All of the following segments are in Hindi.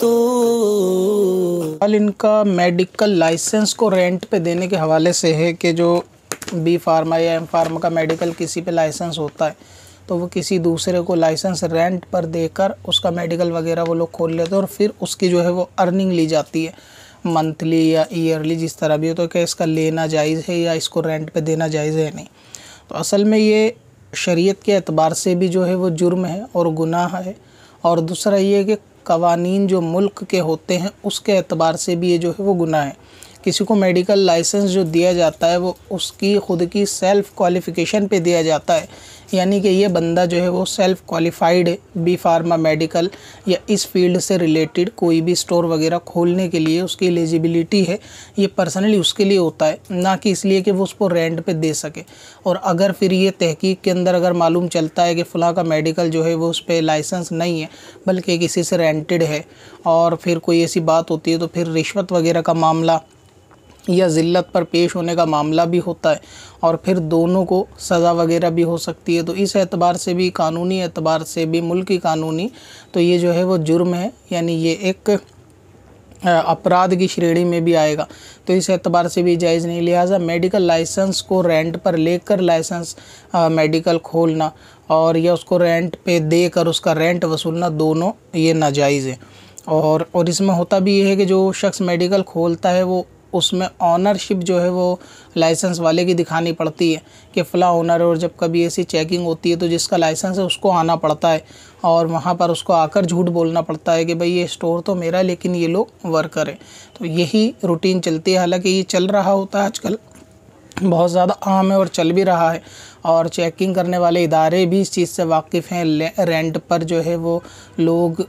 तो। सवाल इनका मेडिकल लाइसेंस को रेंट पे देने के हवाले से है कि जो बी फार्मा या एम फार्मा का मेडिकल किसी पे लाइसेंस होता है तो वो किसी दूसरे को लाइसेंस रेंट पर देकर उसका मेडिकल वगैरह वो लोग खोल लेते हैं और फिर उसकी जो है वो अर्निंग ली जाती है। मंथली या ईयरली जिस तरह भी हो तो क्या इसका लेना जायज़ है या इसको रेंट पे देना जायज़ है नहीं? तो असल में ये शरीयत के अतबार से भी जो है वो जुर्म है और गुनाह है। और दूसरा ये कि कवानीन जो मुल्क के होते हैं, उसके अतबार से भी ये जो है वो गुनाह है। किसी को मेडिकल लाइसेंस जो दिया जाता है, वो उसकी ख़ुद की सेल्फ़ क्वालिफ़िकेशन पे दिया जाता है। यानी कि ये बंदा जो है वो सेल्फ़ क्वालिफाइड है बी फार्मा मेडिकल या इस फ़ील्ड से रिलेटेड कोई भी स्टोर वगैरह खोलने के लिए उसकी एलिजिबिलिटी है, ये पर्सनली उसके लिए होता है, ना कि इसलिए कि वो उसको रेंट पे दे सके। और अगर फिर ये तहकीक के अंदर अगर मालूम चलता है कि फ़लाँ का मेडिकल जो है वो उस पर लाइसेंस नहीं है, बल्कि किसी से रेंटेड है, और फिर कोई ऐसी बात होती है तो फिर रिश्वत वगैरह का मामला या ज़िल्लत पर पेश होने का मामला भी होता है और फिर दोनों को सज़ा वगैरह भी हो सकती है। तो इस एतबार से भी कानूनी एतबार से भी मुल्की कानूनी तो ये जो है वो जुर्म है, यानी ये एक अपराध की श्रेणी में भी आएगा। तो इस एतबार से भी जायज़ नहीं लिहाजा मेडिकल लाइसेंस को रेंट पर लेकर लाइसेंस मेडिकल खोलना और या उसको रेंट पे देकर उसका रेंट वसूलना दोनों ये नाजायज़ है। और और इसमें होता भी ये है कि जो शख्स मेडिकल खोलता है वो उसमें ऑनरशिप जो है वो लाइसेंस वाले की दिखानी पड़ती है कि फ़ला ऑनर और जब कभी ऐसी चेकिंग होती है तो जिसका लाइसेंस है उसको आना पड़ता है और वहाँ पर उसको आकर झूठ बोलना पड़ता है कि भाई ये स्टोर तो मेरा है, लेकिन ये लोग वर्कर हैं। तो यही रूटीन चलती है। हालाँकि ये चल रहा होता है आजकल। बहुत ज़्यादा आम है और चल भी रहा है और चेकिंग करने वाले इदारे भी इस चीज़ से वाकिफ़ हैं। रेंट पर जो है वो लोग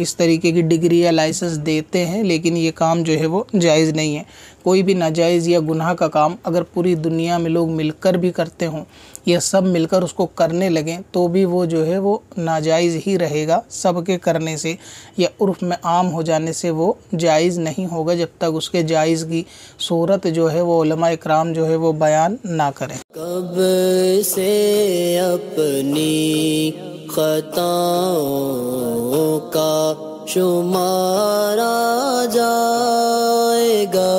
इस तरीके की डिग्री या लाइसेंस देते हैं, लेकिन ये काम जो है वो जायज़ नहीं है। कोई भी नाजायज़ या गुनाह का काम अगर पूरी दुनिया में लोग मिलकर भी करते हों, या सब मिलकर उसको करने लगें तो भी वो जो है वो नाजायज़ ही रहेगा सबके करने से, या उर्फ़ में आम हो जाने से वो जायज़ नहीं होगा जब तक उसके जायज़ की सूरत जो है वो इकराम जो है वो बयान ना करें। कब से अपनी खताओं का शुमारा जाएगा।